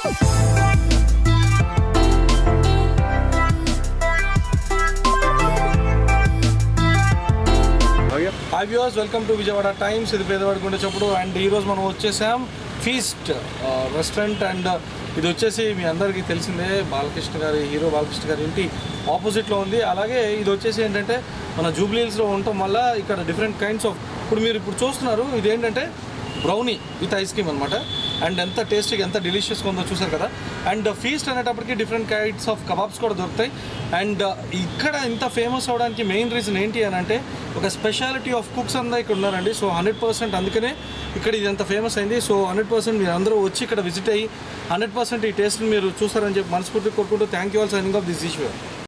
Hi welcome to Vijayawada Times ఇది పేదవాడి గుండె చెప్పుడు. అండ్ ఈరోజు మనం వచ్చేసాం ఫీస్ట్ రెస్టారెంట్ అండ్ ఇది వచ్చేసి మీ అందరికీ తెలిసిందే. బాలకృష్ణ గారి హీరో బాలకృష్ణ గారి ఇంటి ఆపోజిట్లో ఉంది. అలాగే ఇది వచ్చేసి ఏంటంటే మన జూబ్లీహిల్స్లో ఉండటం వల్ల ఇక్కడ డిఫరెంట్ కైండ్స్ ఆఫ్ ఇప్పుడు మీరు ఇప్పుడు చూస్తున్నారు ఇదేంటంటే బ్రౌనీ విత్ ఐస్ క్రీమ్ అనమాట అండ్ ఎంత టేస్టీగా ఎంత డెలిషియస్గా ఉందో చూసారు కదా. అండ్ ఫీస్ట్ అనేటప్పటికి డిఫరెంట్ కైట్స్ ఆఫ్ కబాబ్స్ కూడా దొరుకుతాయి. అండ్ ఇక్కడ ఇంత ఫేమస్ అవడానికి మెయిన్ రీజన్ ఏంటి అని అంటే ఒక స్పెషాలిటీ ఆఫ్ కుక్స్ అంతా ఇక్కడ ఉన్నారండి. సో హండ్రెడ్ పర్సెంట్ అందుకనే ఇక్కడ ఇది ఎంత ఫేమస్ అయింది. సో హండ్రెడ్ పర్సెంట్ మీరు అందరూ వచ్చి ఇక్కడ విజిట్ అయ్యి హండ్రెడ్ పర్సెంట్ ఈ టేస్ట్ని మీరు చూస్తారని చెప్పి మనస్ఫూర్తి కోరుకుంటూ thank you all signing off this issue